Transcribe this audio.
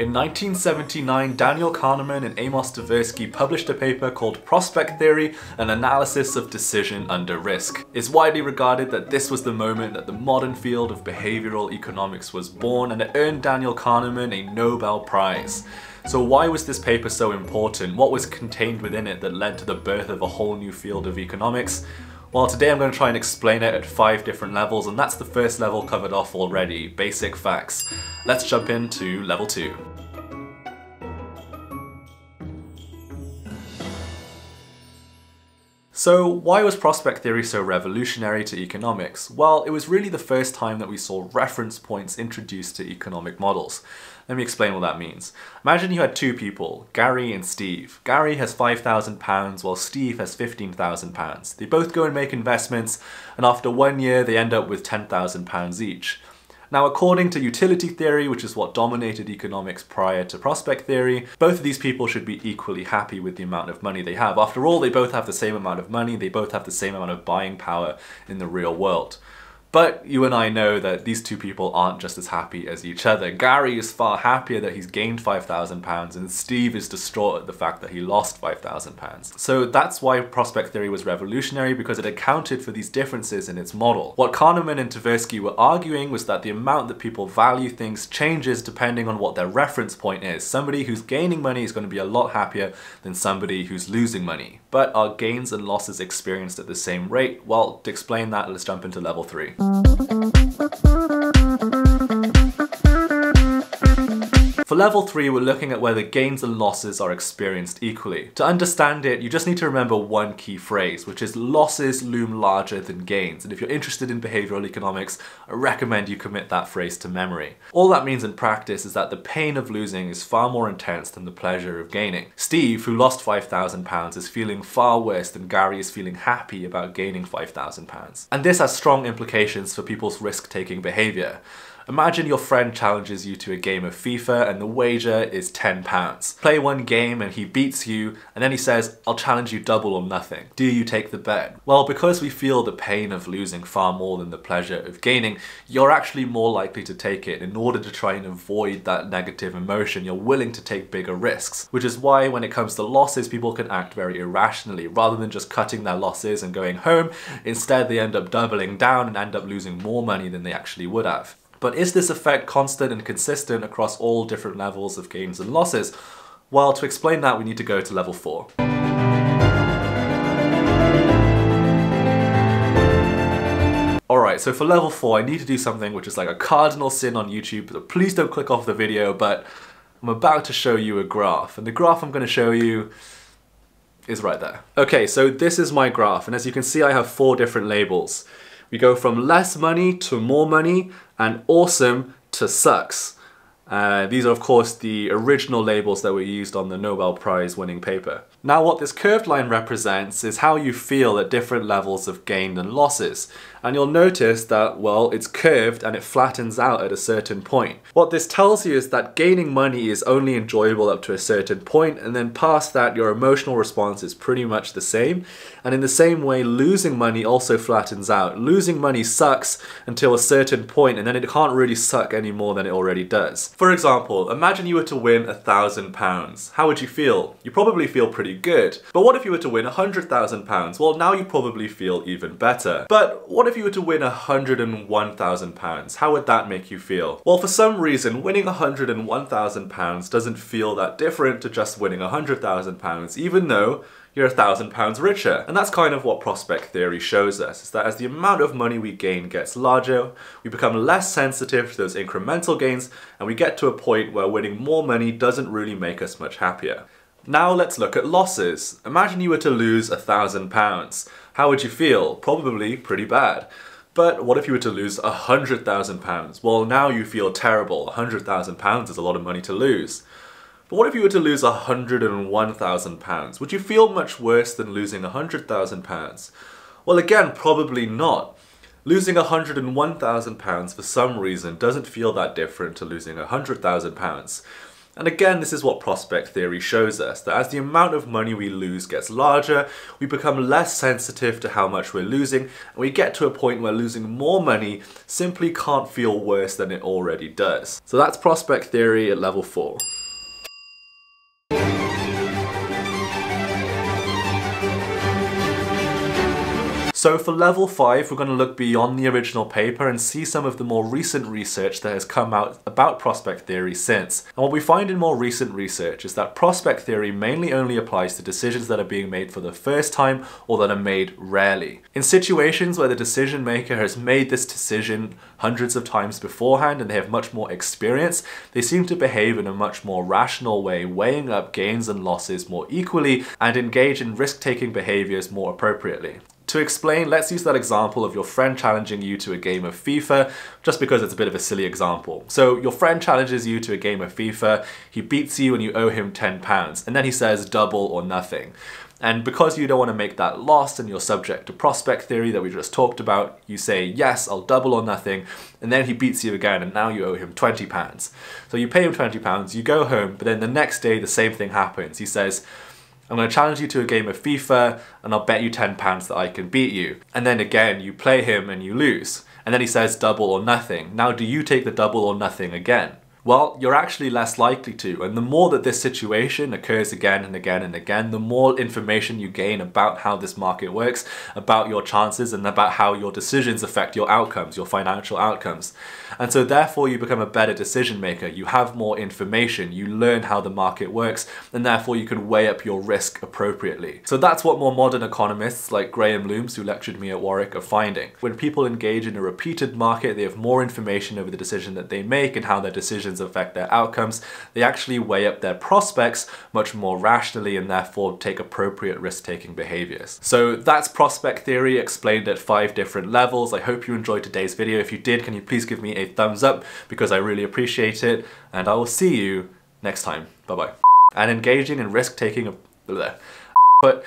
In 1979, Daniel Kahneman and Amos Tversky published a paper called Prospect Theory, an analysis of decision under risk. It's widely regarded that this was the moment that the modern field of behavioral economics was born and it earned Daniel Kahneman a Nobel Prize. So why was this paper so important? What was contained within it that led to the birth of a whole new field of economics? Well, today I'm going to try and explain it at five different levels, and that's the first level covered off already, basic facts. Let's jump into level two. So why was prospect theory so revolutionary to economics? Well, it was really the first time that we saw reference points introduced to economic models. Let me explain what that means. Imagine you had two people, Gary and Steve. Gary has £5,000 while Steve has £15,000. They both go and make investments and after one year they end up with £10,000 each. Now, according to utility theory, which is what dominated economics prior to prospect theory, both of these people should be equally happy with the amount of money they have. After all, they both have the same amount of money, they both have the same amount of buying power in the real world. But you and I know that these two people aren't just as happy as each other. Gary is far happier that he's gained £5,000 and Steve is distraught at the fact that he lost £5,000. So that's why prospect theory was revolutionary because it accounted for these differences in its model. What Kahneman and Tversky were arguing was that the amount that people value things changes depending on what their reference point is. Somebody who's gaining money is going to be a lot happier than somebody who's losing money. But are gains and losses experienced at the same rate? Well, to explain that, let's jump into level 3. For level 3, we're looking at whether gains and losses are experienced equally. To understand it, you just need to remember one key phrase, which is losses loom larger than gains. And if you're interested in behavioral economics, I recommend you commit that phrase to memory. All that means in practice is that the pain of losing is far more intense than the pleasure of gaining. Steve, who lost £5,000, is feeling far worse than Gary is feeling happy about gaining £5,000. And this has strong implications for people's risk-taking behaviour. Imagine your friend challenges you to a game of FIFA and the wager is £10. Play one game and he beats you and then he says, I'll challenge you double or nothing. Do you take the bet? Well, because we feel the pain of losing far more than the pleasure of gaining, you're actually more likely to take it. In order to try and avoid that negative emotion, you're willing to take bigger risks. Which is why when it comes to losses, people can act very irrationally. Rather than just cutting their losses and going home, instead they end up doubling down and end up losing more money than they actually would have. But is this effect constant and consistent across all different levels of gains and losses? Well, to explain that, we need to go to level 4. Alright, so for level 4, I need to do something which is like a cardinal sin on YouTube, so please don't click off the video, but I'm about to show you a graph, and the graph I'm going to show you is right there. Okay, so this is my graph, and as you can see I have four different labels. We go from less money to more money and awesome to sucks. Uh, these are of course the original labels that were used on the Nobel Prize winning paper. Now what this curved line represents is how you feel at different levels of gain and losses. And you'll notice that, well, it's curved and it flattens out at a certain point. What this tells you is that gaining money is only enjoyable up to a certain point and then past that your emotional response is pretty much the same. And in the same way, losing money also flattens out. Losing money sucks until a certain point and then it can't really suck any more than it already does. For example, imagine you were to win a thousand pounds. How would you feel? You probably feel pretty pretty good. But what if you were to win £100,000? Well, now you probably feel even better. But what if you were to win £101,000? How would that make you feel? Well, for some reason, winning £101,000 doesn't feel that different to just winning £100,000, even though you're a thousand pounds richer. And that's kind of what prospect theory shows us, is that as the amount of money we gain gets larger, we become less sensitive to those incremental gains, and we get to a point where winning more money doesn't really make us much happier. Now let's look at losses. Imagine you were to lose a thousand pounds. How would you feel? Probably pretty bad. But what if you were to lose a hundred thousand pounds? Well, now you feel terrible. A hundred thousand pounds is a lot of money to lose. But what if you were to lose a hundred and one thousand pounds? Would you feel much worse than losing a hundred thousand pounds? Well, again, probably not. Losing a hundred and one thousand pounds for some reason doesn't feel that different to losing a hundred thousand pounds. And again, this is what prospect theory shows us, that as the amount of money we lose gets larger, we become less sensitive to how much we're losing, and we get to a point where losing more money simply can't feel worse than it already does. So that's prospect theory at level 4. So for level 5, we're going to look beyond the original paper and see some of the more recent research that has come out about prospect theory since. And what we find in more recent research is that prospect theory mainly only applies to decisions that are being made for the first time or that are made rarely. In situations where the decision maker has made this decision hundreds of times beforehand and they have much more experience, they seem to behave in a much more rational way, weighing up gains and losses more equally and engage in risk-taking behaviors more appropriately. To explain, let's use that example of your friend challenging you to a game of FIFA, just because it's a bit of a silly example. So your friend challenges you to a game of FIFA, he beats you and you owe him £10, and then he says double or nothing. And because you don't want to make that loss and you're subject to prospect theory that we just talked about, you say, yes, I'll double or nothing, and then he beats you again and now you owe him £20. So you pay him £20, you go home, but then the next day the same thing happens. He says, I'm going to challenge you to a game of FIFA and I'll bet you £10 that I can beat you. And then again, you play him and you lose. And then he says double or nothing. Now do you take the double or nothing again? Well, you're actually less likely to, and the more that this situation occurs again and again and again, the more information you gain about how this market works, about your chances, and about how your decisions affect your outcomes, your financial outcomes. And so therefore you become a better decision maker, you have more information, you learn how the market works, and therefore you can weigh up your risk appropriately. So that's what more modern economists like Graham Loomes, who lectured me at Warwick, are finding. When people engage in a repeated market, they have more information over the decision that they make and how their decisions decisions affect their outcomes, they actually weigh up their prospects much more rationally and therefore take appropriate risk-taking behaviors. So that's prospect theory explained at five different levels. I hope you enjoyed today's video. If you did, can you please give me a thumbs up because I really appreciate it and I will see you next time. Bye-bye. And engaging in risk-taking, but